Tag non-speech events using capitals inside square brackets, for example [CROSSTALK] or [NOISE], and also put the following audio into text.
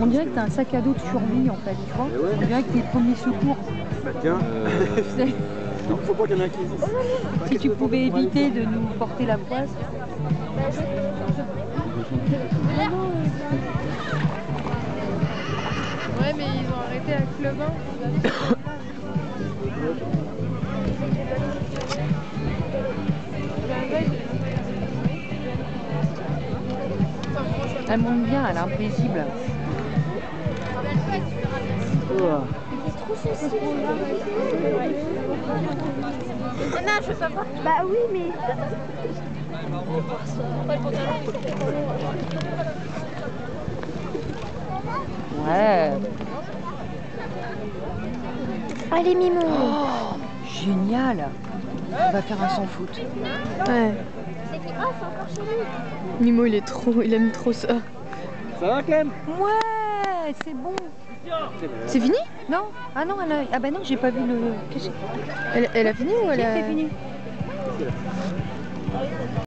On dirait que t'as un sac à dos de survie en fait, tu vois Eh ouais. On dirait que t'es premiers secours. Bah tiens, [LAUGHS] donc [LAUGHS] faut pas qu'il y en ait un qui. Si tu pouvais éviter de nous porter la poisse. Ils ont arrêté à Clevin. Elle monte bien, elle est impaisible. Anna, je veux pas voir. Bah oui, mais. Le. Ouais. Allez, Mimo. Oh, génial. On va faire un sans foot. Ouais. C'est qui Ah, c'est encore chez lui. Mimo, il est trop, il aime trop ça. Ça va Clem? Ouais, c'est bon. C'est fini? Non Ah non, elle a... ah bah non, j'ai pas vu le. Qu'est-ce que elle, elle a fini ou elle a... C'est fini.